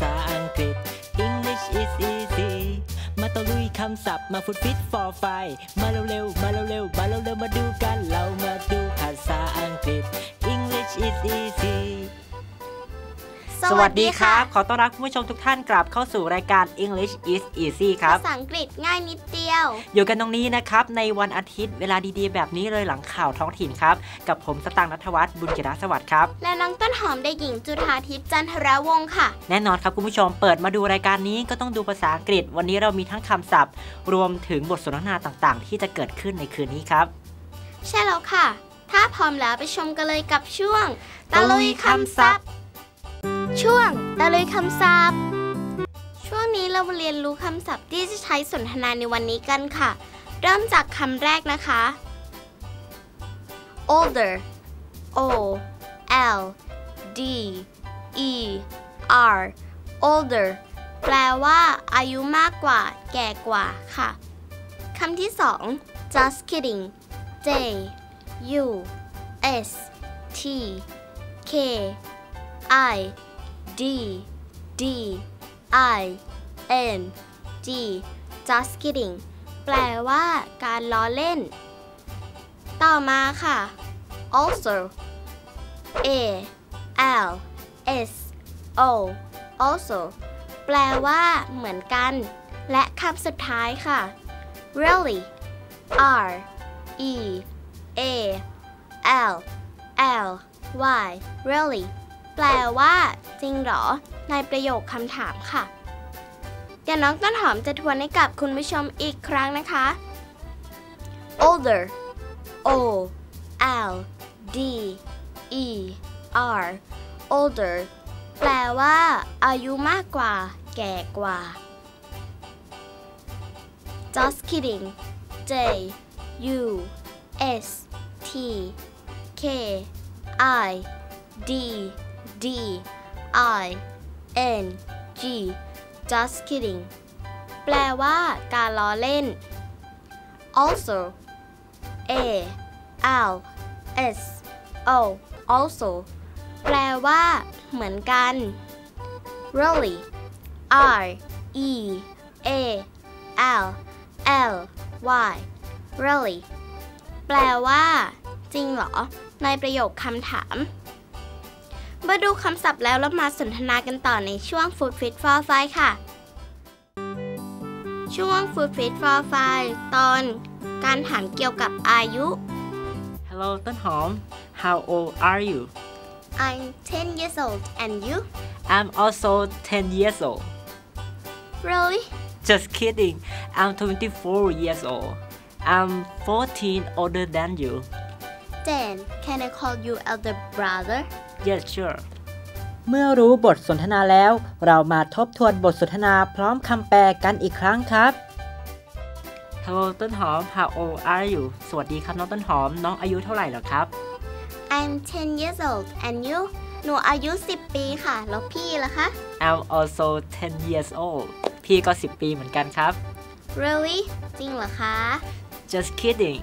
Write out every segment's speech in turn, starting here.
ษาอังกฤษ English is easy มาตะลุยคำศัพท์มาฟุตฟิต for ไฟมาเร็วๆมาเร็วๆมาเร็วๆมาดูกัน เรามาดูภาษาอังกฤษ English is easy สวัสดีครับ ขอต้อนรับคุณผู้ชมทุกท่านกลับเข้าสู่รายการ English is easy ครับ ภาษาอังกฤษง่ายนิดเดียว อยู่กันตรงนี้นะครับ ในวันอาทิตย์เวลาดีๆ แบบนี้เลยหลังข่าวท้องถิ่นครับ กับผมสตังค์นัทวัฒน์บุญกิรสวัสดิ์ครับ และน้องต้นหอมได้หญิงจุธาทิพย์จันทรวงศ์ค่ะ แน่นอนครับคุณผู้ชมเปิดมาดูรายการนี้ก็ต้องดูภาษาอังกฤษ วันนี้เรามีทั้งคำศัพท์ รวมถึงบทสนทนาต่างๆ ที่จะเกิดขึ้นในคืนนี้ครับ ใช่แล้วค่ะ ถ้าพร้อมแล้วไปชมกันเลยกับช่วงตะลุยคำศัพท์ ช่วงตะลุยคำศัพท์ ช่วงนี้เรามาเรียนรู้คำศัพท์ที่จะใช้สนทนาในวันนี้กันค่ะ เริ่มจากคำแรกนะคะ older o l d e r older แปลว่า อายุมากกว่า แก่กว่าค่ะคำที่สอง just kidding j u s t k i d d i n g just kidding แปลว่าการล้อเล่น ต่อมาค่ะ also a l s o also แปลว่าเหมือนกัน และคำสุดท้ายค่ะ really r e a l l y really แปลว่า จริงเหรอ ในประโยคคำถามค่ะ เดี๋ยวน้องต้นหอมจะทวนให้กับคุณผู้ชมอีกครั้งนะคะ older o l d e r older แปลว่า อายุมากกว่า แก่กว่า just kidding j u s t k i d d i n g just kidding แปลว่าการล้อเล่น also a l s o also แปลว่า เหมือนกัน really r e a l l y really แปลว่า จริงเหรอ ในประโยคคำถาม มาดูคำศัพท์แล้วเรามาสนทนากันต่อในช่วง Food Fit for Five ค่ะ ช่วง Food Fit for Five ตอน การถามเกี่ยวกับอายุ Hello ต้นหอม How old are you I'm 10 years old and you I'm also 10 years old really Just kidding I'm 24 years old I'm 14 older than you then can I call you elder brother Yes sure เมื่อรู้บทสนทนาแล้ว เรามาทบทวนบทสนทนาพร้อมคำแปลกันอีกครั้งครับ Hello ต้นหอม How old are you สวัสดีครับน้องต้นหอม น้องอายุเท่าไหร่เหรอครับ I'm 10 years old and you หนูอายุ 10 ปีค่ะ แล้วพี่ล่ะคะ I'm also 10 years old พี่ก็ 10 ปีเหมือนกันครับ really จริงเหรอคะ Just kidding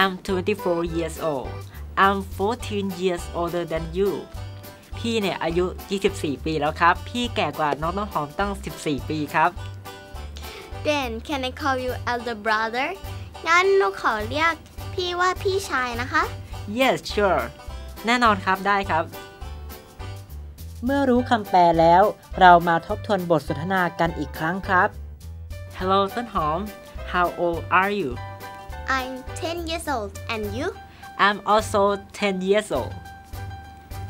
I'm 24 years old I'm 14 years older than you พี่เนี่ยอายุ 24 ปีแล้วครับ พี่แก่กว่าน้องต้นหอมตั้ง 14 ปีครับ then can I call you elder brother งั้นหนูขอเรียกพี่ว่าพี่ชายนะคะ Yes sure แน่นอนครับได้ครับ เมื่อรู้คำแปลแล้ว เรามาทบทวนบทสนทนากันอีกครั้งครับ Hello ต้นหอม How old are you I'm 10 years old and you I'm also 10 years old.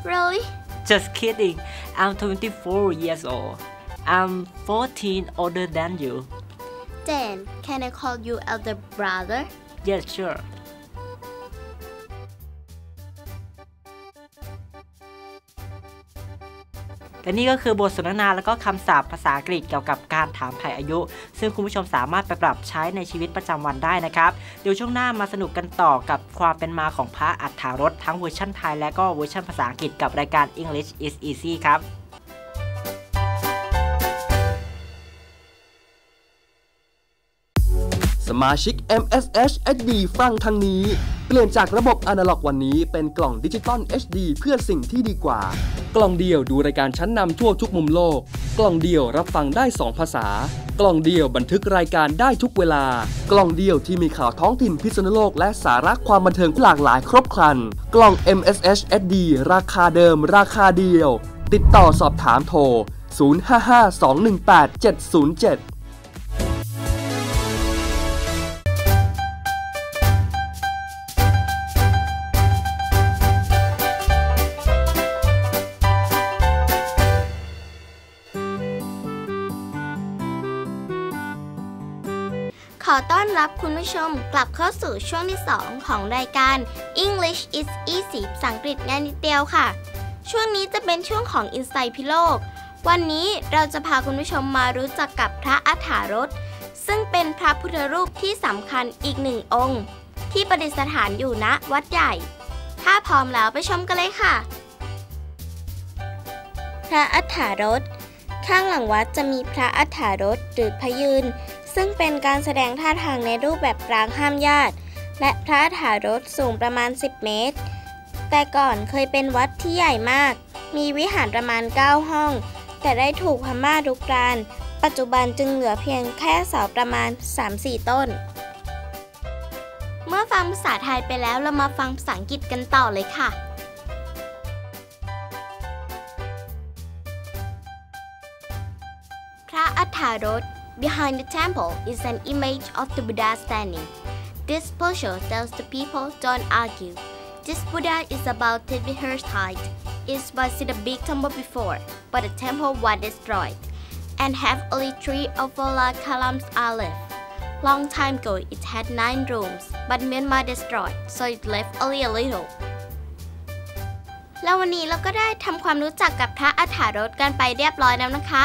Really? Just kidding. I'm 24 years old. I'm 14 older than you. Then can I call you elder brother? Yes sure และนี่ก็คือบทสนทนาและก็คำศัพท์ภาษาอังกฤษเกี่ยวกับการถามถ่ายอายุ ซึ่งคุณผู้ชมสามารถไปปรับใช้ในชีวิตประจำวันได้นะครับ เดี๋ยวช่วงหน้ามาสนุกกันต่อกับความเป็นมาของพระอัฏฐารสทั้งเวอร์ชันไทยและก็เวอร์ชันภาษาอังกฤษกับรายการ English is easy ครับสมาชิก MSH HD ฟังทางนี้ เปลี่ยนจากระบบอนาล็อกวันนี้เป็นกล่องดิจิตอล HD เพื่อสิ่งที่ดีกว่า กล่องเดียวดูรายการชั้นนำทั่วทุกมุมโลก กล่องเดียวรับฟังได้ 2 ภาษา กล่องเดียวบันทึกรายการได้ทุกเวลา กล่องเดียวที่มีข่าวท้องถิ่นพิษณุโลกและสาระความบันเทิงหลากหลายครบครัน กล่อง MSH SD ราคาเดิม ราคาเดียว ติดต่อสอบถามโทร 0552187707 อต้อนรับคุณผู้ชมกลับเข้าสู่ช่วงที่ 2 ของรายการ English is Easy ภาษาอังกฤษง่ายนิดเดียวค่ะ ช่วงนี้จะเป็นช่วงของ Insight พิโลก วันนี้เราจะพาคุณผู้ชมมารู้จักกับพระอัฏฐารสซึ่งเป็นพระพุทธรูปที่สำคัญอีกหนึ่งองค์ ที่ประดิษฐานอยู่ณวัดใหญ่ ถ้าพร้อมแล้วไปชมกันเลยค่ะ พระอัฏฐารสข้างหลังวัดจะมีพระอัฏฐารสหรือพยืน ซึ่งเป็นการแสดงท่าทางในรูปแบบปรางห้ามญาติ และพระอัฏฐารสสูงประมาณ 10 เมตร แต่ก่อนเคยเป็นวัดที่ใหญ่มาก มีวิหารประมาณ 9 ห้อง แต่ได้ถูกพม่ารุกราน ปัจจุบันจึงเหลือเพียงแค่เสาประมาณ 3-4 ต้น เมื่อฟังภาษาไทยไปแล้วเรามาฟังภาษาอังกฤษกันต่อเลยค่ะ พระอัฏฐารส Behind the temple is an image of the Buddha standing. This posture tells the people don't argue. This Buddha is about 10 meters height. It was in a big temple before, but the temple was destroyed and have only three of Vola columns are left. Long time ago, it had nine rooms, but Myanmar destroyed, so it left only a little. แล้ววันนี้เราก็ได้ทำความรู้จักกับพระอัฏฐารสกันไปเรียบร้อยแล้วนะคะ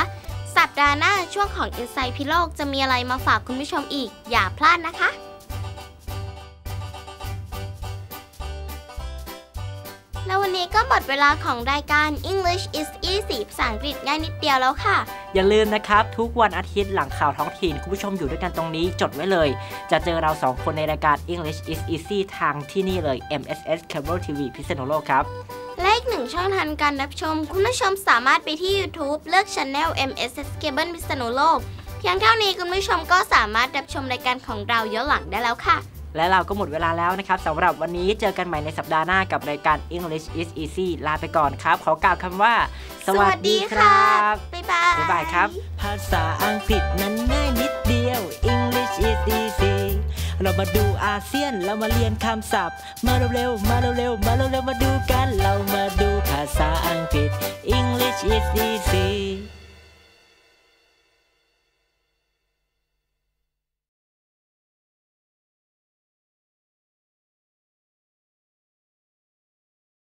สัปดาห์หน้าช่วงของ i n s i ซ e พิโลกจะมีอะไรมาฝากคุณผู้ชมอีก อย่าพลาดนะคะแล้ววันนี้ก็หมดเวลาของรายการ English is Easy ภาษาอังกฤษง่ายนิดเดียวแล้วค่ะ อย่าลืมนะครับ ทุกวันอาทิตย์หลังข่าวท้องถิ่น คุณผู้ชมอยู่ด้วยกันตรงนี้จดไว้เลย จะเจอเราสองคนในรายการ English is Easy ทางที่นี่เลย MSS Cable TV พิษณุโลกครับ และอีกหนึ่งช่องทางการรับชม คุณผู้ชมสามารถไปที่ YouTube เลือก Channel MSS Cable พิษณุโลก เพียงเท่านี้คุณผู้ชมก็สามารถรับชมรายการของเราย้อนหลังได้แล้วค่ะ และเราก็หมดเวลาแล้วนะครับสำหรับวันนี้เจอกันใหม่ในสัปดาห์หน้ากับรายการ English is Easy ลาไปก่อนครับ ขอกล่าวคำว่า สวัสดีครับบ๊ายบายบ๊ายบายครับ ภาษาอังกฤษนั้นง่ายนิดเดียว English is easy เรามาดูอาเซียนเรามาเรียนคำศัพท์ มาเร็วๆมาเร็วๆมาเร็วๆมาดูกัน